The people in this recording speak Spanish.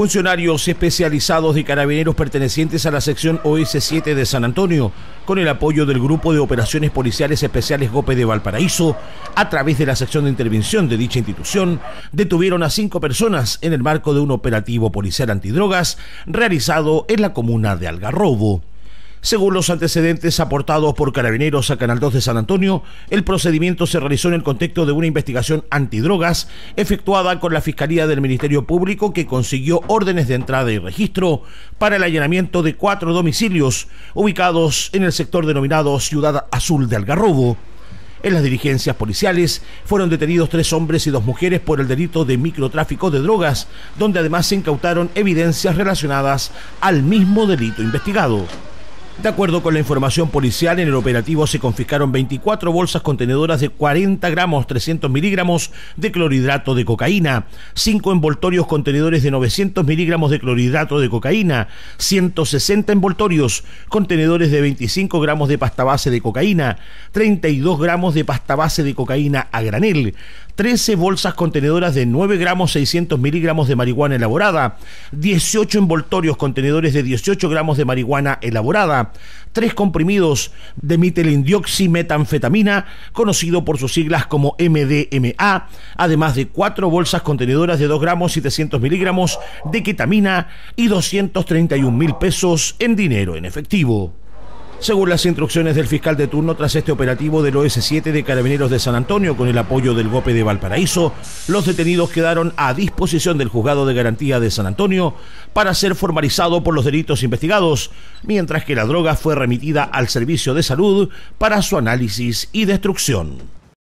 Funcionarios especializados de carabineros pertenecientes a la sección OS7 de San Antonio, con el apoyo del Grupo de Operaciones Policiales Especiales GOPE de Valparaíso, a través de la sección de intervención de dicha institución, detuvieron a cinco personas en el marco de un operativo policial antidrogas realizado en la comuna de Algarrobo. Según los antecedentes aportados por Carabineros a Canal 2 de San Antonio, el procedimiento se realizó en el contexto de una investigación antidrogas efectuada con la Fiscalía del Ministerio Público que consiguió órdenes de entrada y registro para el allanamiento de cuatro domicilios ubicados en el sector denominado Ciudad Azul de Algarrobo. En las dirigencias policiales fueron detenidos tres hombres y dos mujeres por el delito de microtráfico de drogas, donde además se incautaron evidencias relacionadas al mismo delito investigado. De acuerdo con la información policial, en el operativo se confiscaron 24 bolsas contenedoras de 40 gramos 300 miligramos de clorhidrato de cocaína, 5 envoltorios contenedores de 900 miligramos de clorhidrato de cocaína, 160 envoltorios contenedores de 25 gramos de pasta base de cocaína, 32 gramos de pasta base de cocaína a granel, 13 bolsas contenedoras de 9 gramos 600 miligramos de marihuana elaborada, 18 envoltorios contenedores de 18 gramos de marihuana elaborada, 3 comprimidos de metilindioximetanfetamina, conocido por sus siglas como MDMA, además de 4 bolsas contenedoras de 2 gramos 700 miligramos de ketamina y 231 mil pesos en dinero en efectivo. Según las instrucciones del fiscal de turno, tras este operativo del OS7 de Carabineros de San Antonio, con el apoyo del GOPE de Valparaíso, los detenidos quedaron a disposición del Juzgado de Garantía de San Antonio para ser formalizado por los delitos investigados, mientras que la droga fue remitida al Servicio de Salud para su análisis y destrucción.